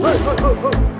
快快快快